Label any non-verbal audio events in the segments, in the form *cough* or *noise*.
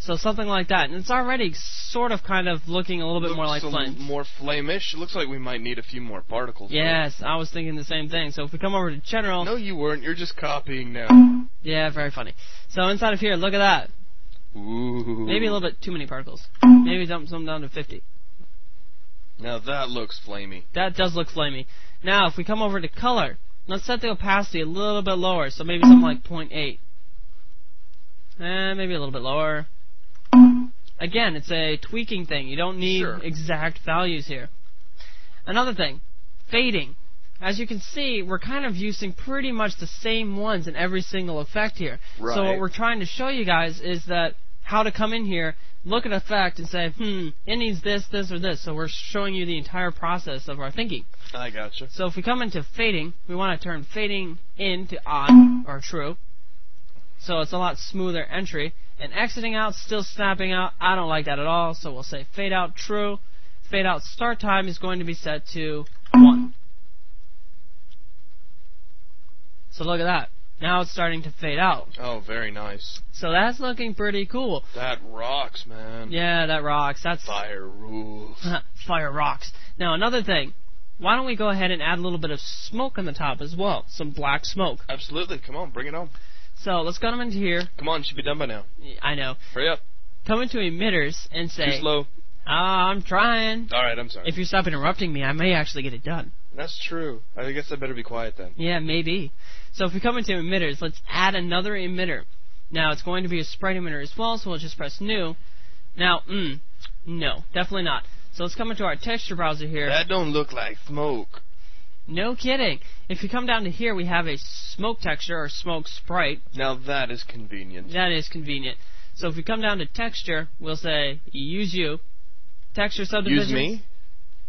So something like that. And it's already sort of kind of looking a little bit Looks more like flame. more flamish. It looks like we might need a few more particles. Yes, I was thinking the same thing. So if we come over to general, No, you weren't. You're just copying now. yeah, very funny. So inside of here, look at that. Ooh. Maybe a little bit too many particles. Maybe dump some down to 50. Now that looks flamey. That does look flamey. Now, if we come over to color, let's set the opacity a little bit lower, so maybe something like 0.8. And maybe a little bit lower. Again, it's a tweaking thing. You don't need Sure. exact values here. Another thing, fading. As you can see, we're kind of using pretty much the same ones in every single effect here. So what we're trying to show you guys is that how to come in here, look at effect, and say, hmm, it needs this, this, or this. So we're showing you the entire process of our thinking. I gotcha. So if we come into fading, we want to turn fading in to on or true. So it's a lot smoother entry. And exiting out, still snapping out, I don't like that at all. So we'll say fade out true. Fade out start time is going to be set to 1. So look at that. Now it's starting to fade out. Oh, very nice. So that's looking pretty cool. That rocks, man. Yeah, that rocks. That's Fire rules. *laughs* fire rocks. Now another thing. Why don't we go ahead and add a little bit of smoke on the top as well? Some black smoke. Absolutely. Come on, bring it on. So let's go into here. Come on, should be done by now. I know. Hurry up. Come into emitters and say. Too slow. ah, I'm trying. All right, I'm sorry. If you stop interrupting me, I may actually get it done. That's true. I guess I better be quiet then. Yeah, maybe. So if we come into emitters, let's add another emitter. Now it's going to be a sprite emitter as well, so we'll just press new. Now, mm, no, definitely not. So let's come into our texture browser here. That don't look like smoke. No kidding. If you come down to here, we have a smoke texture or smoke sprite. Now that is convenient. That is convenient. So if we come down to texture, we'll say use you. Texture subdivision. Use me?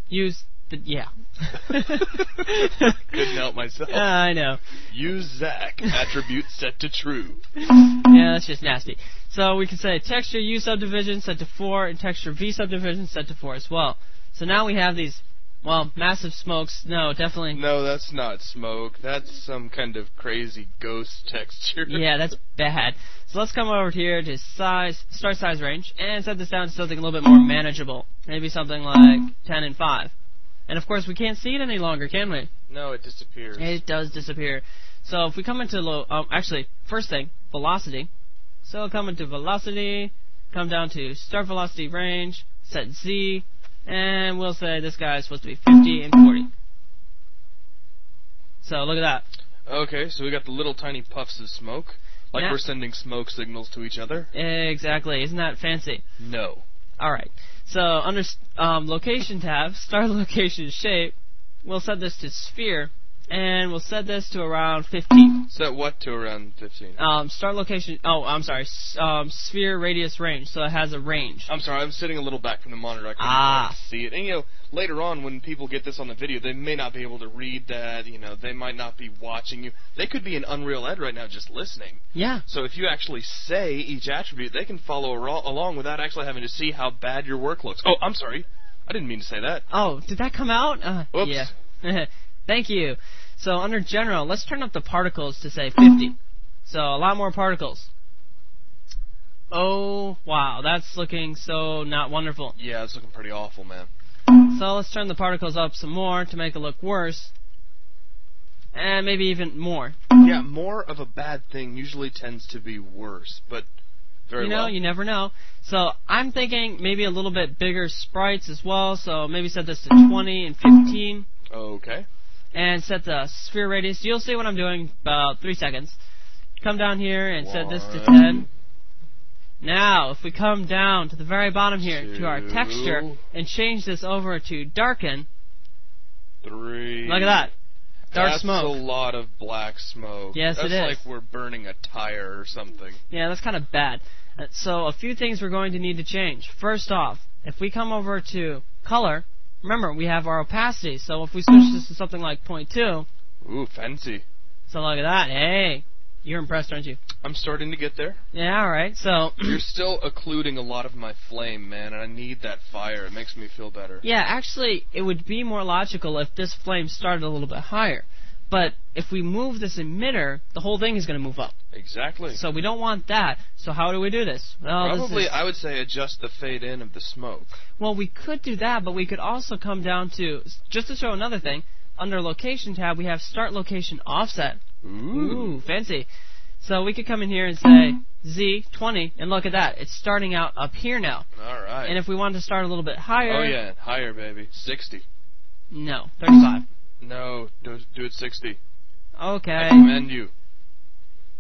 Use the yeah. *laughs* Couldn't help myself. *laughs* I know. Use Zach. Attribute set to true. Yeah, that's just nasty. So we can say texture U subdivision set to four and texture V subdivision set to four as well. So now we have these, well, massive smokes. No, definitely. No, that's not smoke. That's some kind of crazy ghost *laughs* texture. Yeah, that's bad. So let's come over here to size, start size range, and set this down to something a little bit more manageable. Maybe something like 10 and 5. And of course, we can't see it any longer, can we? No, it disappears. It does disappear. So if we come into low, um, actually, first thing, velocity. So come into velocity, come down to start velocity range, set Z, and we'll say this guy is supposed to be 50 and 40. So look at that. Okay, so we got the little tiny puffs of smoke. Like Yeah. we're sending smoke signals to each other? Exactly. Isn't that fancy? No. All right. So under um, location tab, start *laughs* location shape, we'll set this to sphere, and we'll set this to around 15. Set what to around 15? Um, start location. Oh, I'm sorry. s- Um, sphere radius range. So it has a range. I'm sorry, I'm sitting a little back from the monitor. I couldn't Ah. see it. And you know, later on when people get this on the video, they may not be able to read that. You know, they might not be watching you. They could be in Unreal Ed right now just listening. Yeah. So if you actually say each attribute, they can follow along without actually having to see how bad your work looks. Oh, I'm sorry. I didn't mean to say that. Oh, did that come out? Uh, Whoops. Yeah. *laughs* Thank you. So under general, let's turn up the particles to say 50. So a lot more particles. Oh, wow. That's looking so not wonderful. Yeah, it's looking pretty awful, man. So let's turn the particles up some more to make it look worse. And maybe even more. Yeah, more of a bad thing usually tends to be worse, but very you know, well. you never know. So I'm thinking maybe a little bit bigger sprites as well. So maybe set this to 20 and 15. Okay. And set the sphere radius. You'll see what I'm doing about three seconds. Come down here and set this to 10. Now, if we come down to the very bottom here to our texture and change this over to darken, Three. look at that. Dark That's smoke. a lot of black smoke. Yes, That's it is. like we're burning a tire or something. Yeah, that's kind of bad. Uh, So a few things we're going to need to change. First off, if we come over to color, remember we have our opacity. So if we switch this to something like 0.2, Ooh, fancy. so look at that. Hey, you're impressed, aren't you? I'm starting to get there. Yeah, all right. So *clears throat* You're still occluding a lot of my flame, man, and I need that fire. It makes me feel better. Yeah, actually, it would be more logical if this flame started a little bit higher. But if we move this emitter, the whole thing is going to move up. Exactly. So we don't want that. So how do we do this? Well, this Probably, is- I would say adjust the fade in of the smoke. well, we could do that, but we could also come down to just to show another thing. Under location tab, we have start location offset. Ooh, fancy. So we could come in here and say Z20, and look at that. It's starting out up here now. All right. And if we wanted to start a little bit higher, oh yeah, higher, baby. Sixty. no, 35. No, do, do it sixty. Okay. I commend you.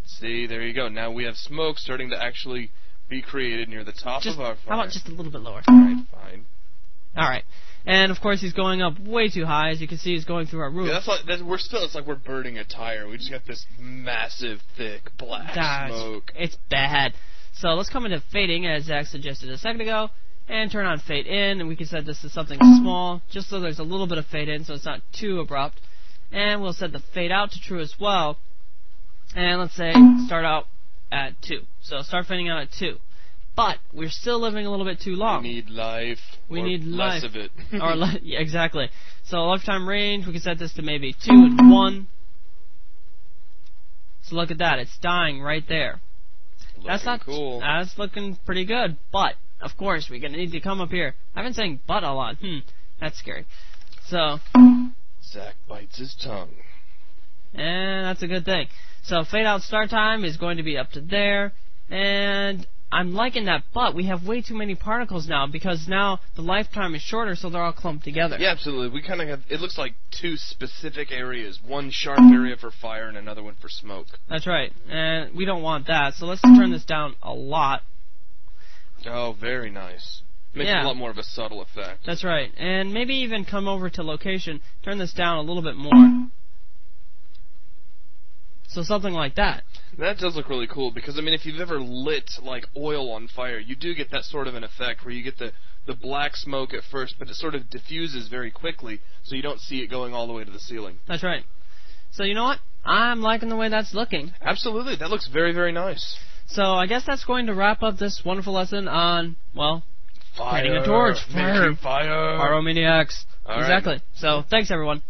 See, there you go. Now we have smoke starting to actually be created near the top Just, of our fire. how about just a little bit lower? All right, fine. All right. And of course, he's going up way too high. As you can see, he's going through our roof. Yeah, that's like that's, we're still. It's like we're burning a tire. We just got this massive, thick black Gosh, smoke. It's bad. So let's come into fading, as Zach suggested a second ago, and turn on fade in, and we can set this to something small, just so there's a little bit of fade in, so it's not too abrupt. And we'll set the fade out to true as well. And let's say start out at 2. So start fading out at 2. But we're still living a little bit too long. We need life. We need less life. of it. *laughs* *laughs* or li- yeah, exactly. So lifetime range, we can set this to maybe two and one. So look at that, it's dying right there. that's not cool. That's looking pretty good, but of course we're gonna need to come up here. I've been saying butt a lot. Hmm, that's scary. So, Zach bites his tongue. and that's a good thing. So fade out start time is going to be up to there, and I'm liking that, but we have way too many particles now because now the lifetime is shorter, so they're all clumped together. Yeah, absolutely. We kind of have. It looks like two specific areas: one sharp area for fire and another one for smoke. That's right, and we don't want that. So let's turn this down a lot. Oh, very nice. Makes Yeah. it a lot more of a subtle effect. That's right, and maybe even come over to location, turn this down a little bit more. So something like that. That does look really cool because I mean, if you've ever lit like oil on fire, you do get that sort of an effect where you get the the black smoke at first, but it sort of diffuses very quickly, so you don't see it going all the way to the ceiling. That's right. So you know what? I'm liking the way that's looking. Absolutely, that looks very very nice. So I guess that's going to wrap up this wonderful lesson on well, Fire, Lighting a torch, fire. fire. Pyromaniacs. All right. exactly. So thanks everyone.